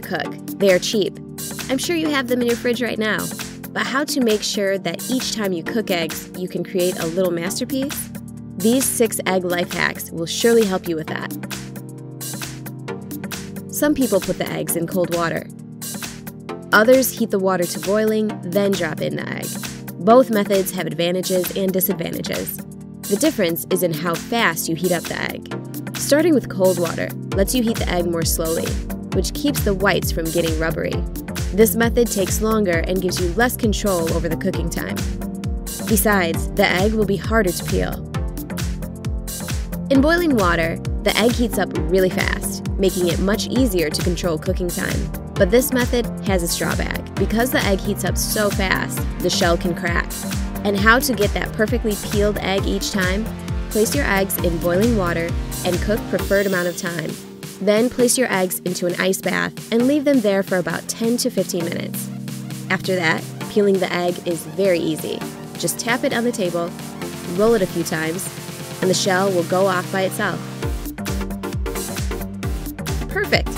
cook. They are cheap. I'm sure you have them in your fridge right now. But how to make sure that each time you cook eggs, you can create a little masterpiece? These six egg life hacks will surely help you with that. Some people put the eggs in cold water. Others heat the water to boiling, then drop in the egg. Both methods have advantages and disadvantages. The difference is in how fast you heat up the egg. Starting with cold water lets you heat the egg more slowly, which keeps the whites from getting rubbery. This method takes longer and gives you less control over the cooking time. Besides, the egg will be harder to peel. In boiling water, the egg heats up really fast, making it much easier to control cooking time. But this method has its drawback. Because the egg heats up so fast, the shell can crack. And how to get that perfectly peeled egg each time? Place your eggs in boiling water and cook preferred amount of time. Then place your eggs into an ice bath and leave them there for about 10 to 15 minutes. After that, peeling the egg is very easy. Just tap it on the table, roll it a few times, and the shell will go off by itself. Perfect!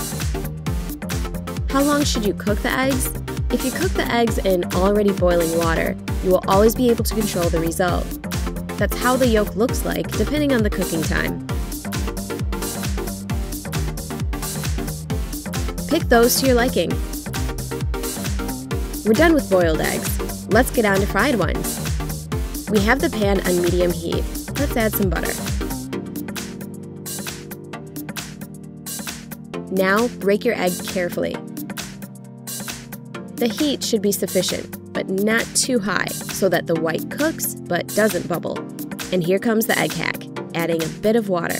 How long should you cook the eggs? If you cook the eggs in already boiling water, you will always be able to control the result. That's how the yolk looks like, depending on the cooking time. Pick those to your liking. We're done with boiled eggs. Let's get on to fried ones. We have the pan on medium heat. Let's add some butter. Now break your egg carefully. The heat should be sufficient, but not too high, so that the white cooks but doesn't bubble. And here comes the egg hack, adding a bit of water.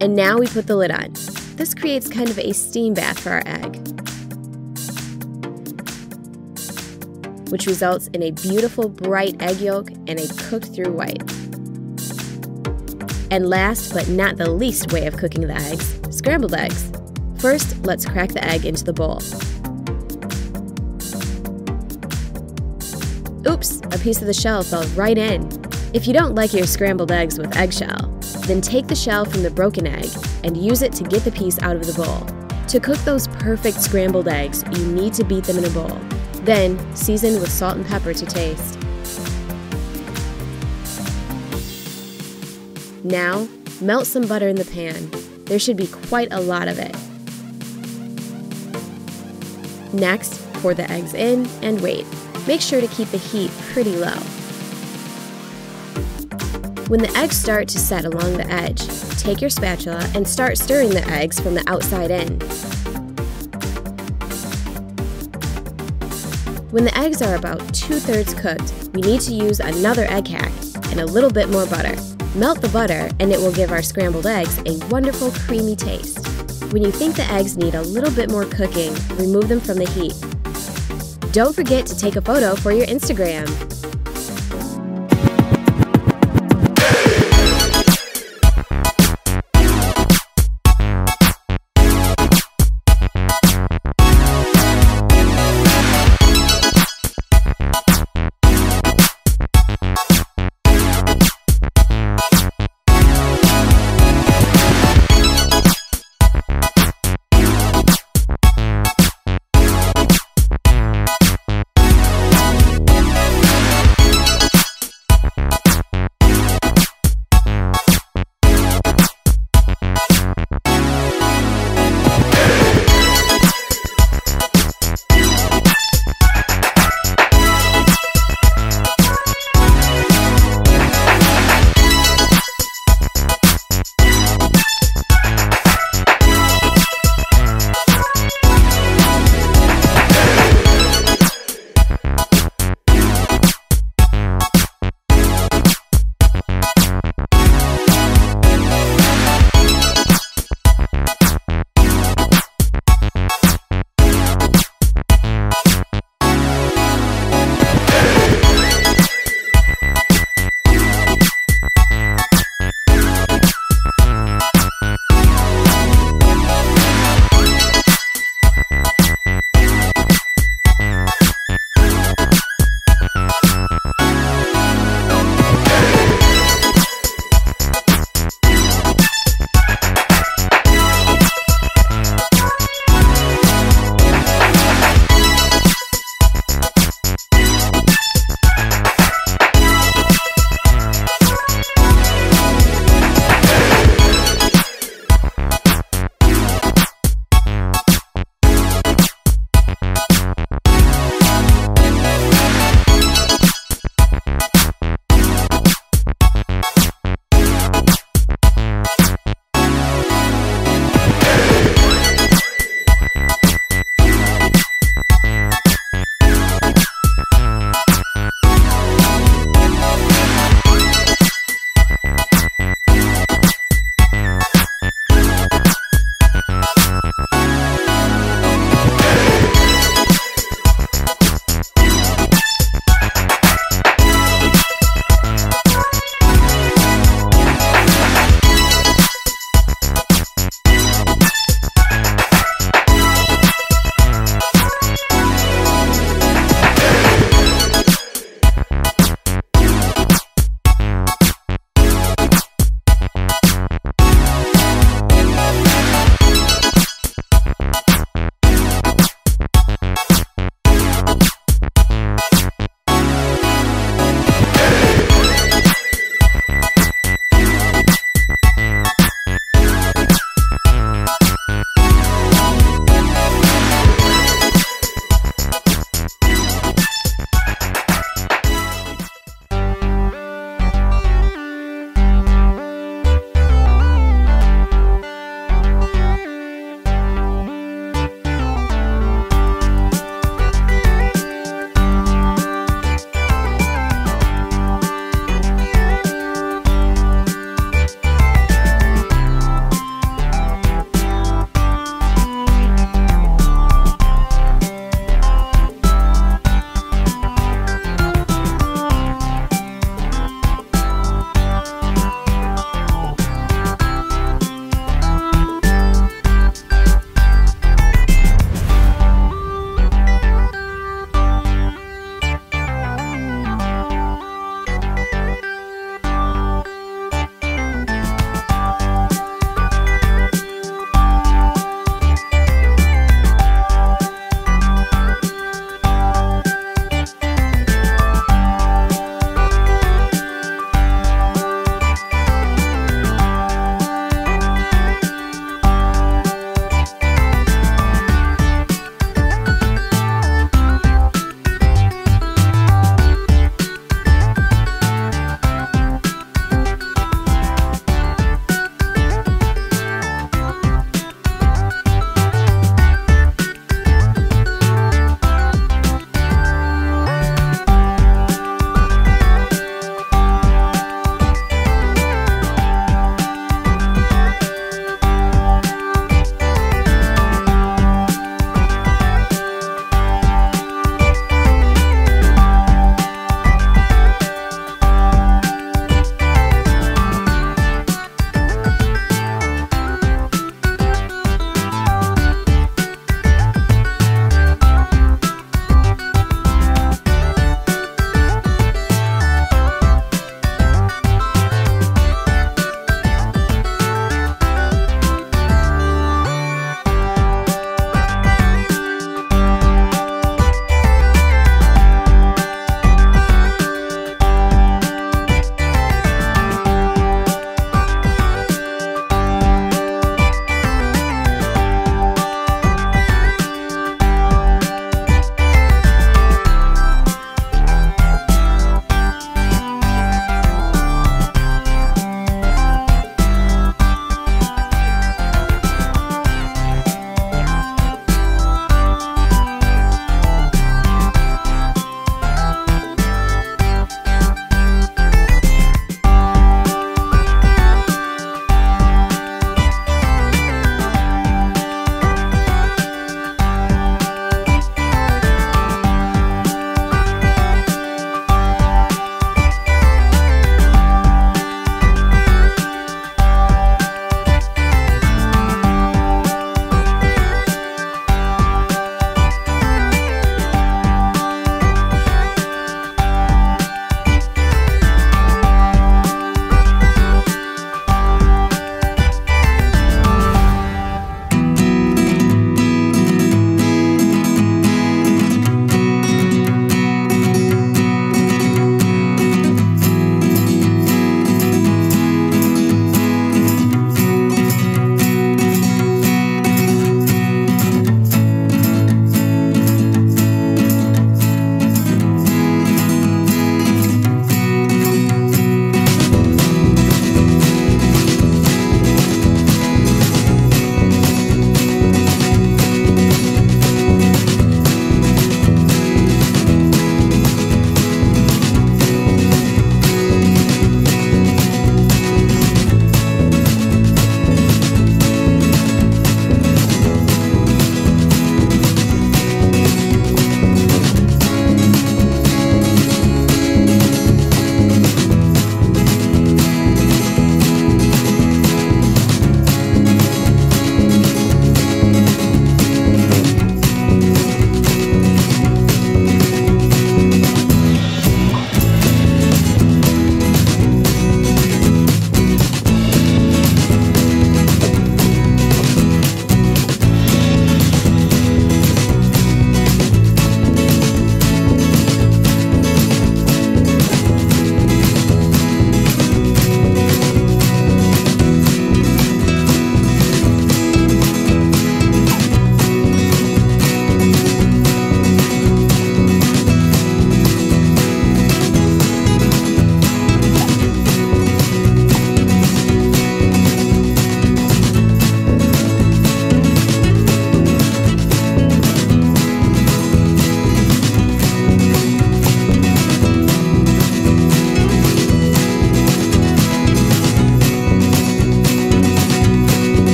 And now we put the lid on. This creates kind of a steam bath for our egg, which results in a beautiful bright egg yolk and a cooked through white. And last but not the least way of cooking the eggs, scrambled eggs. First, let's crack the egg into the bowl. Oops, a piece of the shell fell right in. If you don't like your scrambled eggs with eggshell, then take the shell from the broken egg and use it to get the piece out of the bowl. To cook those perfect scrambled eggs, you need to beat them in a bowl. Then, season with salt and pepper to taste. Now, melt some butter in the pan. There should be quite a lot of it. Next, pour the eggs in and wait. Make sure to keep the heat pretty low. When the eggs start to set along the edge, take your spatula and start stirring the eggs from the outside in. When the eggs are about two thirds cooked, we need to use another egg hack and a little bit more butter. Melt the butter and it will give our scrambled eggs a wonderful creamy taste. When you think the eggs need a little bit more cooking, remove them from the heat. Don't forget to take a photo for your Instagram.